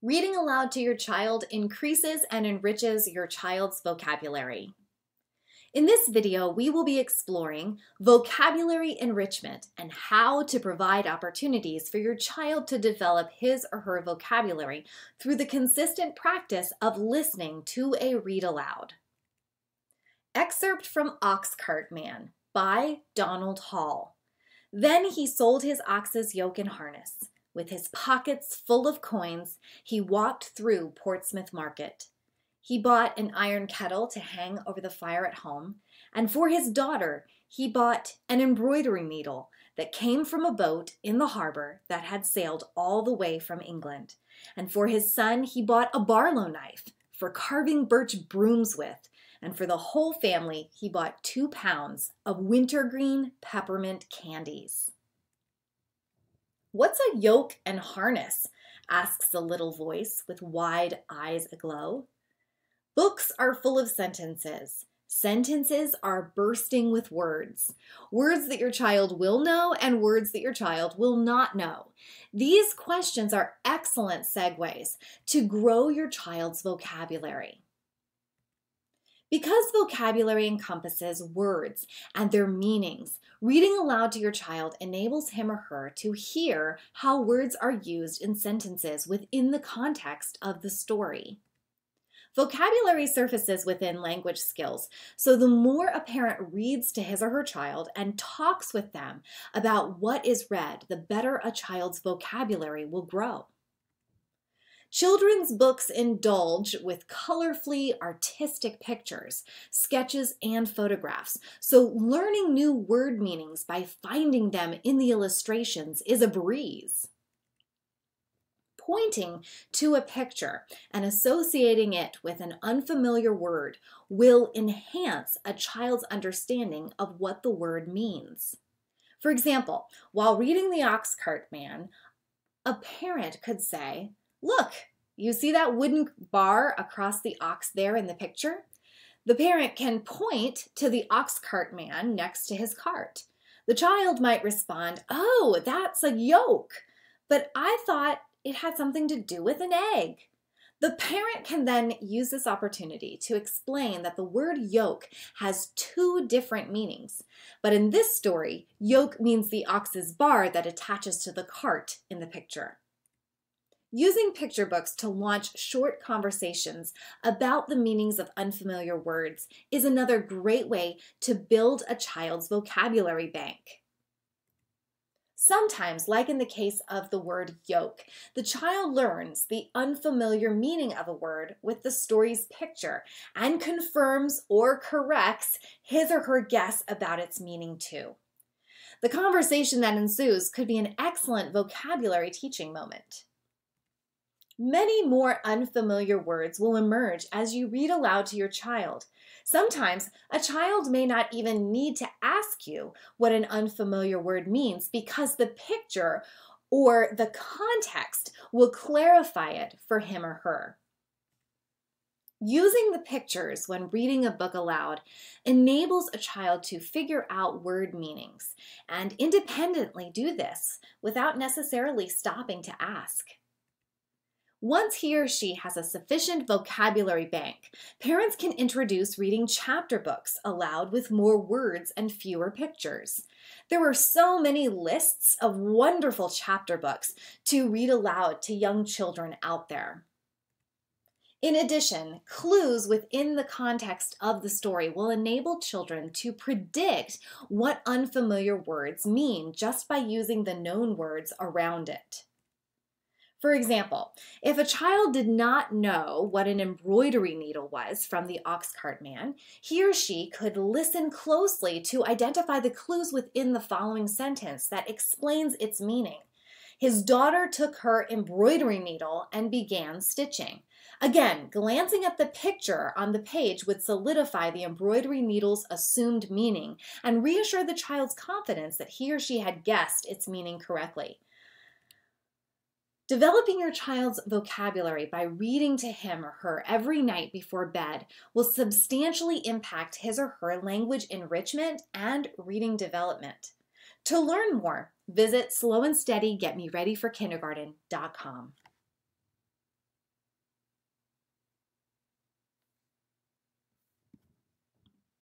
Reading aloud to your child increases and enriches your child's vocabulary. In this video, we will be exploring vocabulary enrichment and how to provide opportunities for your child to develop his or her vocabulary through the consistent practice of listening to a read aloud. Excerpt from Oxcart Man by Donald Hall. Then he sold his ox's yoke and harness. With his pockets full of coins, he walked through Portsmouth Market. He bought an iron kettle to hang over the fire at home, and for his daughter, he bought an embroidery needle that came from a boat in the harbor that had sailed all the way from England. And for his son, he bought a Barlow knife for carving birch brooms with. And for the whole family, he bought two pounds of wintergreen peppermint candies. What's a yoke and harness? asks the little voice with wide eyes aglow. Books are full of sentences. Sentences are bursting with words. Words that your child will know and words that your child will not know. These questions are excellent segues to grow your child's vocabulary. Because vocabulary encompasses words and their meanings, reading aloud to your child enables him or her to hear how words are used in sentences within the context of the story. Vocabulary surfaces within language skills, so the more a parent reads to his or her child and talks with them about what is read, the better a child's vocabulary will grow. Children's books indulge with colorfully artistic pictures, sketches, and photographs, so learning new word meanings by finding them in the illustrations is a breeze. Pointing to a picture and associating it with an unfamiliar word will enhance a child's understanding of what the word means. For example, while reading The Oxcart Man, a parent could say, Look, you see that wooden bar across the ox there in the picture? The parent can point to the ox cart man next to his cart. The child might respond, Oh, that's a yoke, but I thought it had something to do with an egg. The parent can then use this opportunity to explain that the word yoke has two different meanings. But in this story, yoke means the ox's bar that attaches to the cart in the picture. Using picture books to launch short conversations about the meanings of unfamiliar words is another great way to build a child's vocabulary bank. Sometimes, like in the case of the word yoke, the child learns the unfamiliar meaning of a word with the story's picture and confirms or corrects his or her guess about its meaning too. The conversation that ensues could be an excellent vocabulary teaching moment. Many more unfamiliar words will emerge as you read aloud to your child. Sometimes a child may not even need to ask you what an unfamiliar word means because the picture or the context will clarify it for him or her. Using the pictures when reading a book aloud enables a child to figure out word meanings and independently do this without necessarily stopping to ask. Once he or she has a sufficient vocabulary bank, parents can introduce reading chapter books aloud with more words and fewer pictures. There are so many lists of wonderful chapter books to read aloud to young children out there. In addition, clues within the context of the story will enable children to predict what unfamiliar words mean just by using the known words around it. For example, if a child did not know what an embroidery needle was from the Oxcart man, he or she could listen closely to identify the clues within the following sentence that explains its meaning. His daughter took her embroidery needle and began stitching. Again, glancing at the picture on the page would solidify the embroidery needle's assumed meaning and reassure the child's confidence that he or she had guessed its meaning correctly. Developing your child's vocabulary by reading to him or her every night before bed will substantially impact his or her language enrichment and reading development. To learn more, visit slowandsteadygetmereadyforkindergarten.com.